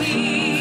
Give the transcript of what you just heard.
me.